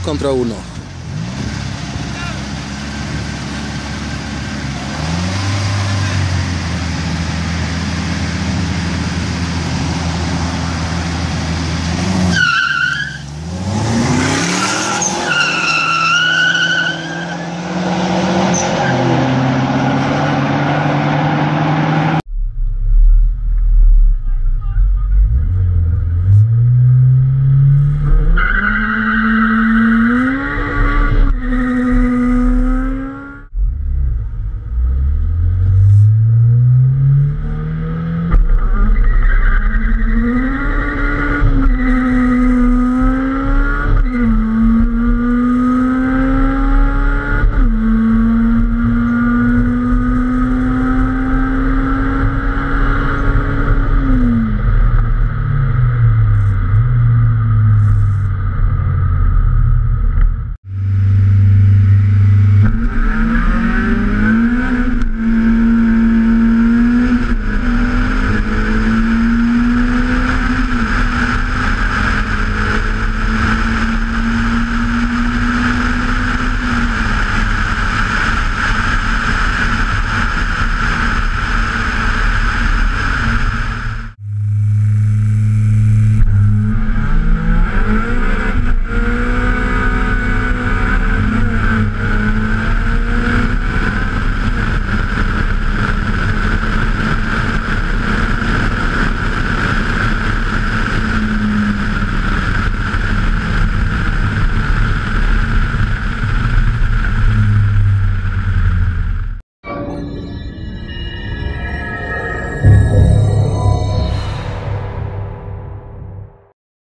contra uno.